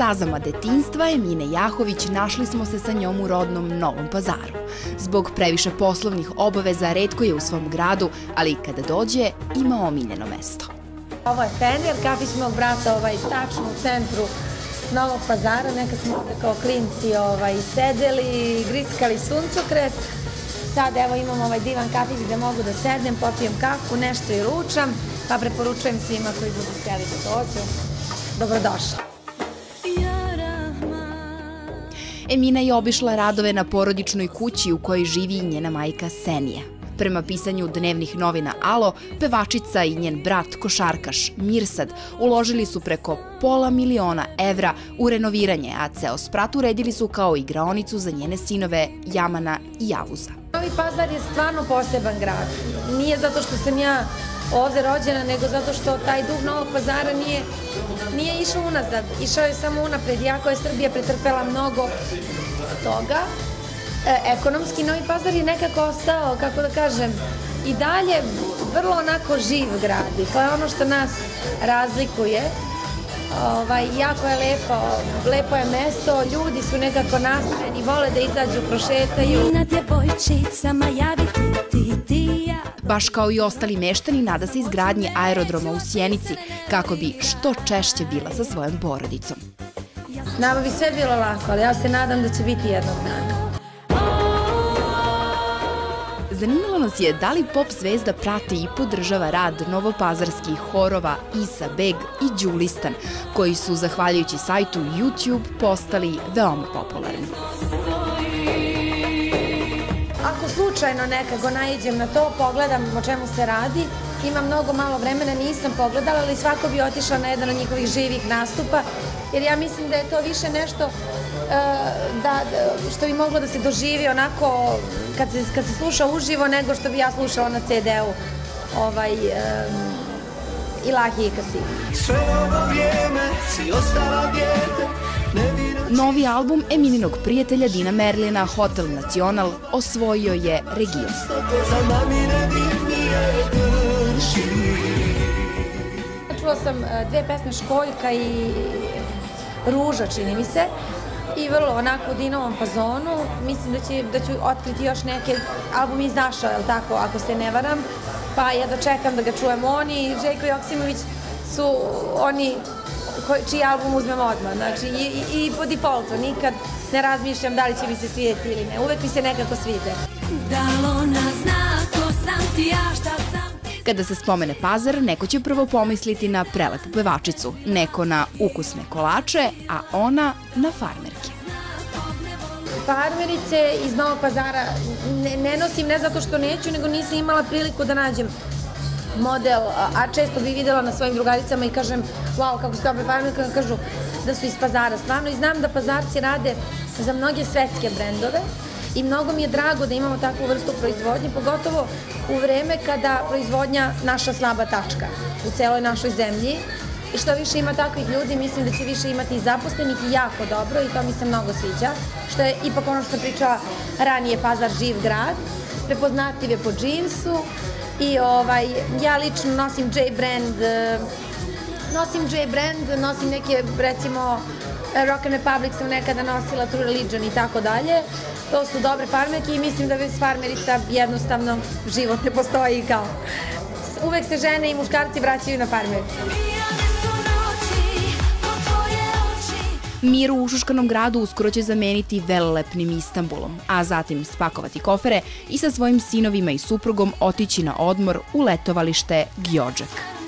stazama detinstva Emine Jahović našli smo se sa njom u rodnom Novom pazaru. Zbog previše poslovnih obaveza redko je u svom gradu, ali kada dođe ima omiljeno mesto. Ovo je Fener, kafić mog brata ovaj, tačno u centru Novog pazara. Nekad smo ovde kao klinci ovaj, sedeli, grickali suncokret. Sad evo imam ovaj divan kafić gde mogu da sednem, popijem kafu, nešto i ručam, pa preporučujem svima koji budu htjeli da dođu. Dobrodošli. Emina je obišla radove na porodičnoj kući u kojoj živi njena majka Senija. Prema pisanju dnevnih novina Alo, pevačica i njen brat košarkaš Mirsad uložili su preko pola miliona evra u renoviranje, a ceo sprat uredili su kao igraonicu za njene sinove Jamana i Javuza. Novi Pazar je stvarno poseban grad. Nije zato što sam ja ovde rođena, nego zato što taj dug Novog pazara nije, nije išao unazad, išao je samo unapred. Iako je Srbija pretrpela mnogo toga, e, ekonomski Novi Pazar je nekako ostao, kako da kažem, i dalje vrlo onako živ grad i to je ono što nas razlikuje. Ovaj, jako je lepo, lepo je mesto, ljudi su nekako nastrojeni, vole da izađu, prošetaju. Na djevojčicama javiti ti, ti, ja. Baš kao i ostali meštani, nada se izgradnje aerodroma u Sjenici, kako bi što češće bila sa svojom porodicom. Nama bi sve bilo lako, ali ja se nadam da će biti jednog dana. Zanimalo nas je da li pop zvezda prati i podržava rad novopazarskih horova Isa Beg i Đulistan, koji su, zahvaljujući sajtu YouTube, postali veoma popularni. Slučajno nekako naiđem na to, pogledam o čemu se radi, ima mnogo malo vremena, nisam pogledala, ali svako bi otišao na jedan od njihovih živih nastupa, jer ja mislim da je to više nešto uh, da, što bi moglo da se doživi onako kad se, kad se sluša uživo nego što bi ja slušala na CD-u ovaj, um, Ilahi i Kasi. Sve ovo vrijeme si ostala djete, Novi album Emininog prijatelja Dina Merlina Hotel Nacional osvojio je region. Čula sam e, dve pesme Školjka i Ruža, čini mi se, i vrlo onako u Dinovom fazonu. Mislim da, će, da ću otkriti još neke, album izašao, jel tako, ako se ne varam, pa ja dočekam da ga čujem. Oni i Željko Joksimović su oni koji, čiji album uzmem odmah, znači i, i, i po defaultu, nikad ne razmišljam da li će mi se svidjeti ili ne, uvek mi se nekako svide. Da ona zna ko sam ti ja, šta sam Kada se spomene pazar, neko će prvo pomisliti na prelepu pevačicu, neko na ukusne kolače, a ona na farmerke. Farmerice iz Novog pazara ne, ne nosim ne zato što neću, nego nisam imala priliku da nađem model, a često bi videla na svojim drugaricama i kažem, wow, kako su dobre farmerke, kažu da su iz pazara. Stvarno i znam da pazarci rade za mnoge svetske brendove, i mnogo mi je drago da imamo takvu vrstu proizvodnje, pogotovo u vreme kada proizvodnja naša slaba tačka u celoj našoj zemlji što više ima takvih ljudi, mislim da će više imati i zaposlenih i jako dobro i to mi se mnogo sviđa, što je ipak ono što sam pričala ranije, Pazar živ grad, prepoznatljiv je po džinsu i ovaj, ja lično nosim J brand, eh, nosim J brand, nosim neke recimo Rock and Republic sam nekada nosila True Religion i tako dalje. To su dobre farmerke i mislim da bez farmerica jednostavno život ne postoji kao. Uvek se žene i muškarci vraćaju na farmerke. Mir u ušuškanom gradu uskoro će zameniti velelepnim Istanbulom, a zatim spakovati kofere i sa svojim sinovima i suprugom otići na odmor u letovalište Gjođak.